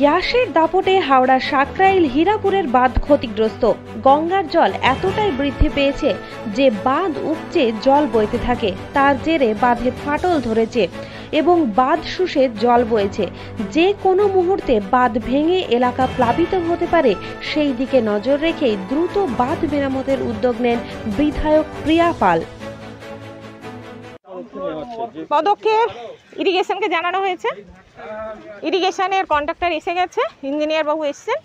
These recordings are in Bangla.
ইয়াসের দাপটে হাওড়া সাকরাইল হীরাপুরের বাঁধ ক্ষতিগ্রস্ত। গঙ্গার জল এতটাই বৃদ্ধি পেয়েছে যে বাঁধ উপচে জল বইতে থাকে। তার জেরে বাঁধে ফাটল ধরেছে এবং বাঁধ শুষে জল বয়েছে যে কোনো মুহূর্তে বাঁধ ভেঙে এলাকা প্লাবিত হতে পারে, সেই দিকে নজর রেখেই দ্রুত বাঁধ মেরামতের উদ্যোগ নেন বিধায়ক প্রিয়া পাল। পদক্ষেপ ইরিগেশনকে জানানো হয়েছে। ইরিগেশনের কন্ট্রাক্টর এসে গেছে ইঞ্জিনিয়ার বাবু এসছেন।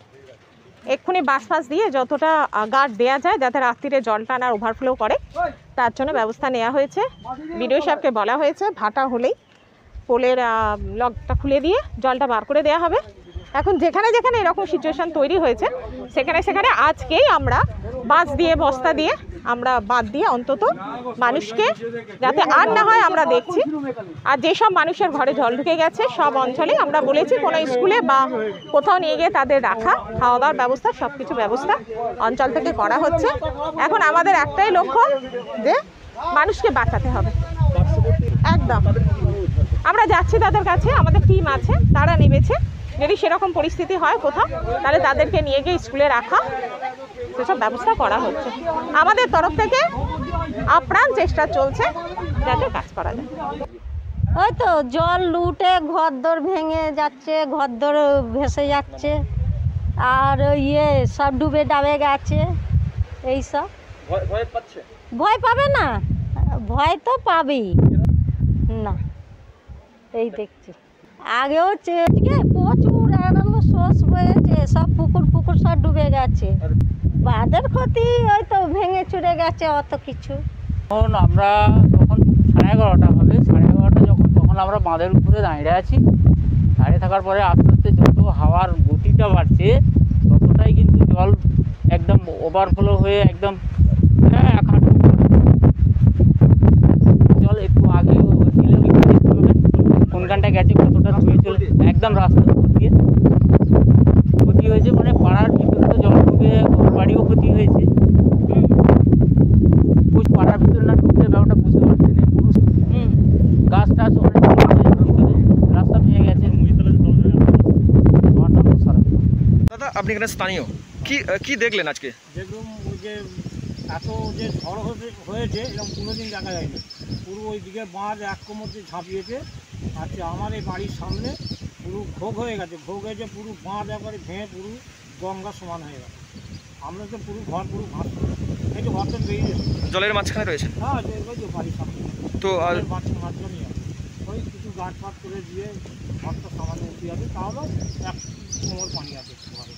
এক্ষুনি বাস ফাস দিয়ে যতটা গার্ড দেওয়া যায় যাতে রাত্রিরে জলটা না ওভারফ্লো করে, তার জন্য ব্যবস্থা নেওয়া হয়েছে। বিডিও সাহেবকে বলা হয়েছে, ভাটা হলেই পোলের লকটা খুলে দিয়ে জলটা বার করে দেওয়া হবে। এখন যেখানে যেখানে এরকম সিচুয়েশন তৈরি হয়েছে, সেখানে সেখানে আজকেই আমরা বাস দিয়ে, বস্তা দিয়ে আমরা বাদ দিয়ে অন্তত মানুষকে যাতে আর না হয় আমরা দেখছি। আর যেসব মানুষের ঘরে জল ঢুকে গেছে, সব অঞ্চলে আমরা বলেছি কোনো স্কুলে বা কোথাও নিয়ে গিয়ে তাদের রাখা খাওয়া দাওয়ার ব্যবস্থা সব কিছু ব্যবস্থা অঞ্চল থেকে করা হচ্ছে। এখন আমাদের একটাই লক্ষ্য যে মানুষকে বাঁচাতে হবে। একদম। আমরা যাচ্ছি তাদের কাছে, আমাদের টিম আছে, তারা নেমেছে। যদি সেরকম পরিস্থিতি হয় কোথাও, তাহলে তাদেরকে নিয়ে গিয়ে স্কুলে রাখা। সেসব ব্যবস্থা করা হচ্ছে। আমাদের তরফ থেকে আপ্রাণ চেষ্টা চলছে যাতে কাজ করা যায়। ওই তো জল লুটে ঘরদোর ভেঙে যাচ্ছে ঘরদোর ভেসে যাচ্ছে আর ইয়ে সব ডুবে ডাবে গেছে এই সব। ভয় পাবে না? ভয় তো পাবেই। না এই দেখছি। আগেও চেয়ে প্রচুর বয়েছে সব পুকুর পুকুর সব ডুবে গেছে। বাঁধের ক্ষতি ওই তো ভেঙে চুরে গেছে অত কিছু। তখন আমরা তখন সাড়ে এগারোটা হবে সাড়ে এগারোটা যখন তখন আমরা বাঁধের উপরে দাঁড়িয়ে আছি। দাঁড়িয়ে থাকার পরে আস্তে আস্তে যত হাওয়ার গতিটা বাড়ছে ততটাই কিন্তু জল একদম ওভারফ্লো হয়ে একদম হ্যাঁ, জল একটু আগে দিলে কোনখানটা গেছে কতটা চলে একদম ক্ষতি হয়েছে মানে পাড়ার ভিতরে তো জল ঢুকে বাড়িও ক্ষতি হয়েছে। পাড়ার ভিতরে না ঢুকলে ব্যাপারটা বুঝতে পারছে না। পুরুষ হুম। গাছ টাছ অনেক রাস্তা ভেঙে গেছে। দাদা আপনি এখানে স্থানীয়। কি কি দেখলেন আজকে? দেখুন ওই যে এত যে ঝড় হতে হয়েছে এরকম কোনোদিন দেখা যায়নি। পুরো ওই দিকে বাঁধ এক কোমরতে ঝাঁপিয়েছে। আচ্ছা আমার এই বাড়ির সামনে পুরো ভোগ হয়ে গেছে। ভোগ হয়েছে পুরো বাঁধ একবারে ভেঙে পুরো গঙ্গা সমান হয়ে গেছে। আমরা তো পুরো ঘর পুরো ভাস এই যে ঘর বেরিয়ে জলের মাঝখানে রয়েছে। হ্যাঁ ওই যে বাড়ির সামনে। তো আর মাঝখানে। ওই করে দিয়ে ঘরটা সামান্য উঠে যাবে তাহলেও এক কোমর পানি আছে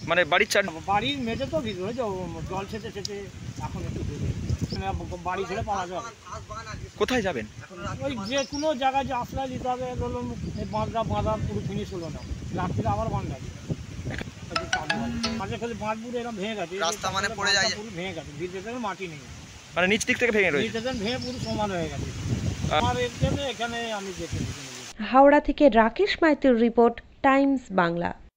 মানে বাড়ির চার বাড়ির মেঝে তো ভিতরে যে জল সেচে সেচে এখন একটু দূরে মানে বাড়ি ছেড়ে পাওয়া যাবে। কোথায় যাবেন? ওই যে কোনো জায়গায় যে আশ্রয় দিতে হবে ধরুন এই বাঁধটা বাঁধা পুরো ফিনিশ হলো না। রাত্রিরে আবার বাঁধ লাগে মাঝে খালি বাঁধ পুরো এরকম ভেঙে গেছে। রাস্তা মানে পড়ে যায়। পুরো ভেঙে গেছে। ভিতরে মাটি নেই। মানে নিচ দিক থেকে ভেঙে রয়েছে। ভিতরে ভেঙে পুরো সমান হয়ে গেছে। আমার এখানে এখানে আমি দেখে হাওড়া থেকে রাকেশ মাইতির রিপোর্ট টাইমস বাংলা।